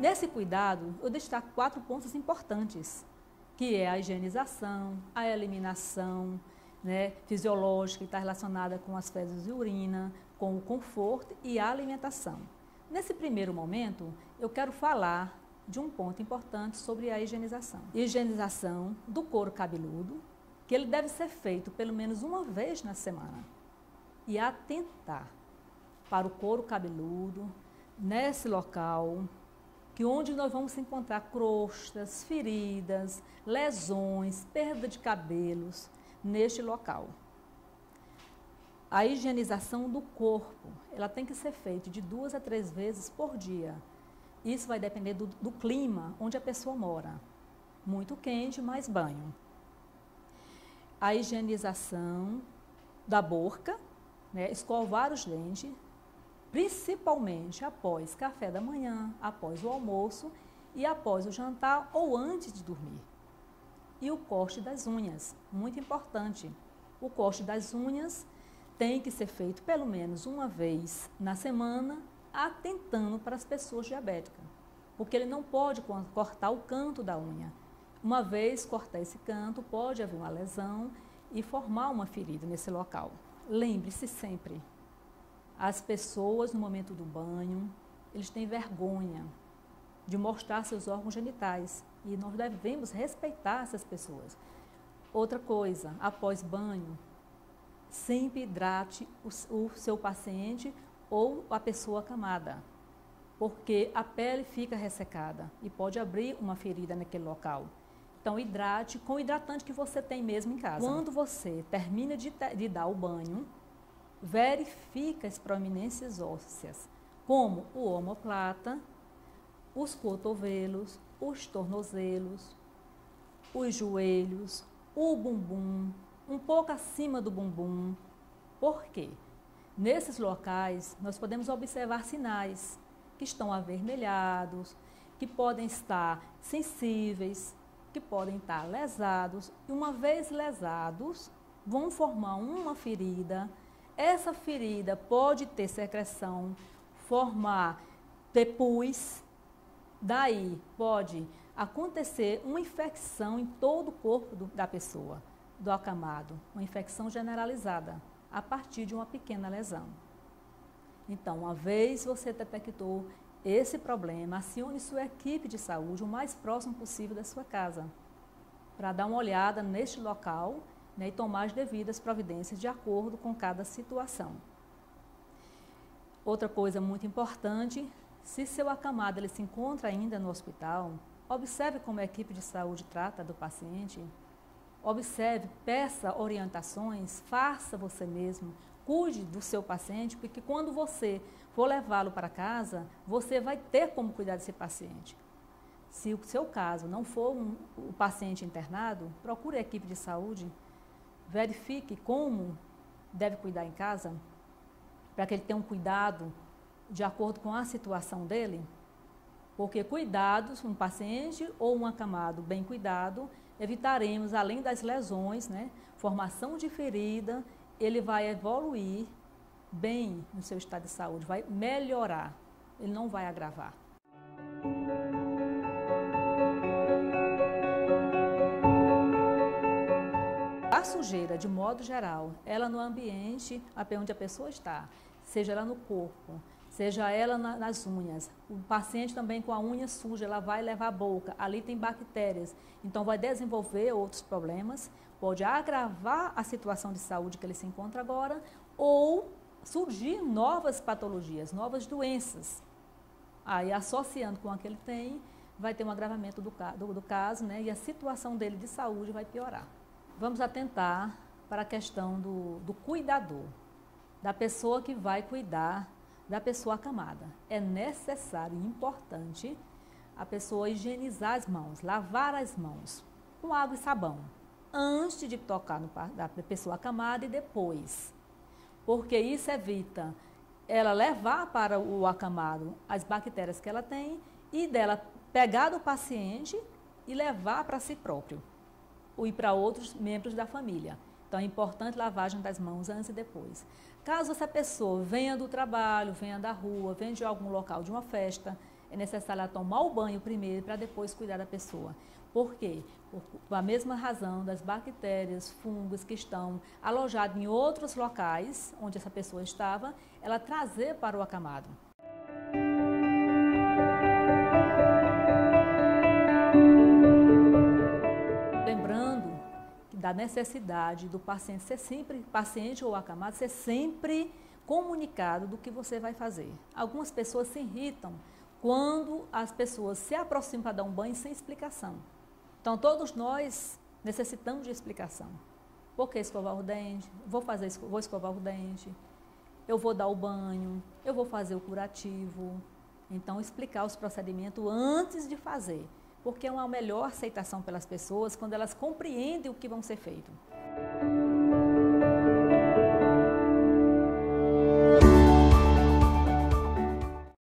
Nesse cuidado, eu destaco quatro pontos importantes, que é a higienização, a eliminação né, fisiológica, que está relacionada com as fezes de urina, com o conforto e a alimentação. Nesse primeiro momento, eu quero falar de um ponto importante sobre a higienização. Higienização do couro cabeludo, que ele deve ser feito pelo menos uma vez na semana. E atentar para o couro cabeludo, nesse local, que onde nós vamos encontrar crostas, feridas, lesões, perda de cabelos neste local. A higienização do corpo, ela tem que ser feita de duas a três vezes por dia. Isso vai depender do, do clima onde a pessoa mora. Muito quente, mais banho. A higienização da boca, né, escovar os dentes, principalmente após café da manhã, após o almoço e após o jantar ou antes de dormir. E o corte das unhas, muito importante. O corte das unhas tem que ser feito pelo menos uma vez na semana, atentando para as pessoas diabéticas, porque ele não pode cortar o canto da unha. Uma vez cortar esse canto, pode haver uma lesão e formar uma ferida nesse local. Lembre-se sempre, as pessoas, no momento do banho, eles têm vergonha de mostrar seus órgãos genitais e nós devemos respeitar essas pessoas. Outra coisa, após banho, sempre hidrate o, o seu paciente ou a pessoa acamada, porque a pele fica ressecada e pode abrir uma ferida naquele local. Então, hidrate com o hidratante que você tem mesmo em casa. Quando você termina de, de dar o banho, verifica as proeminências ósseas, como o omoplata, os cotovelos, os tornozelos, os joelhos, o bumbum, um pouco acima do bumbum. Por quê? Nesses locais, nós podemos observar sinais que estão avermelhados, que podem estar sensíveis, que podem estar lesados. E uma vez lesados, vão formar uma ferida essa ferida pode ter secreção, formar tepus, daí pode acontecer uma infecção em todo o corpo do, da pessoa, do acamado, uma infecção generalizada, a partir de uma pequena lesão. Então, uma vez você detectou esse problema, acione sua equipe de saúde o mais próximo possível da sua casa, para dar uma olhada neste local né, e tomar as devidas providências de acordo com cada situação. Outra coisa muito importante, se seu acamado ele se encontra ainda no hospital, observe como a equipe de saúde trata do paciente, observe, peça orientações, faça você mesmo, cuide do seu paciente, porque quando você for levá-lo para casa, você vai ter como cuidar desse paciente. Se o seu caso não for um, o paciente internado, procure a equipe de saúde verifique como deve cuidar em casa, para que ele tenha um cuidado de acordo com a situação dele. Porque cuidados, um paciente ou um acamado bem cuidado, evitaremos, além das lesões, né, formação de ferida, ele vai evoluir bem no seu estado de saúde, vai melhorar, ele não vai agravar. A sujeira, de modo geral, ela no ambiente onde a pessoa está, seja ela no corpo, seja ela na, nas unhas. O paciente também com a unha suja, ela vai levar a boca, ali tem bactérias, então vai desenvolver outros problemas, pode agravar a situação de saúde que ele se encontra agora ou surgir novas patologias, novas doenças. Aí, associando com a que ele tem, vai ter um agravamento do, do, do caso né, e a situação dele de saúde vai piorar. Vamos atentar para a questão do, do cuidador, da pessoa que vai cuidar da pessoa acamada. É necessário e importante a pessoa higienizar as mãos, lavar as mãos com água e sabão, antes de tocar no da pessoa acamada e depois. Porque isso evita ela levar para o acamado as bactérias que ela tem e dela pegar do paciente e levar para si próprio e para outros membros da família. Então é importante lavagem das mãos antes e depois. Caso essa pessoa venha do trabalho, venha da rua, venha de algum local de uma festa, é necessário tomar o banho primeiro para depois cuidar da pessoa. Por quê? Por a mesma razão das bactérias, fungos que estão alojados em outros locais onde essa pessoa estava, ela trazer para o acamado. Necessidade do paciente ser sempre, paciente ou acamado, ser sempre comunicado do que você vai fazer. Algumas pessoas se irritam quando as pessoas se aproximam para dar um banho sem explicação. Então, todos nós necessitamos de explicação. Por que escovar o dente? Vou, fazer, vou escovar o dente, eu vou dar o banho, eu vou fazer o curativo. Então, explicar os procedimentos antes de fazer, porque é uma melhor aceitação pelas pessoas quando elas compreendem o que vão ser feito.